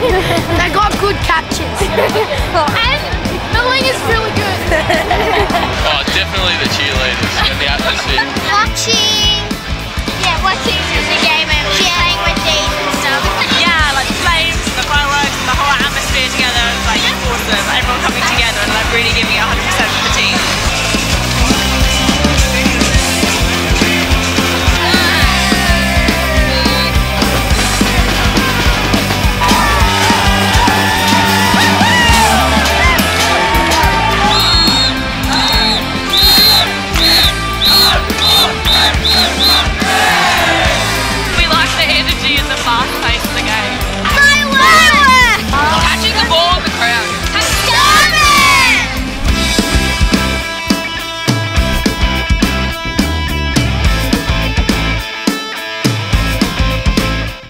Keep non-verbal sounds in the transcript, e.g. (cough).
(laughs) they got good catches. (laughs) and the Milling is really good. oh, definitely the cheerleaders and the atmosphere. Watching.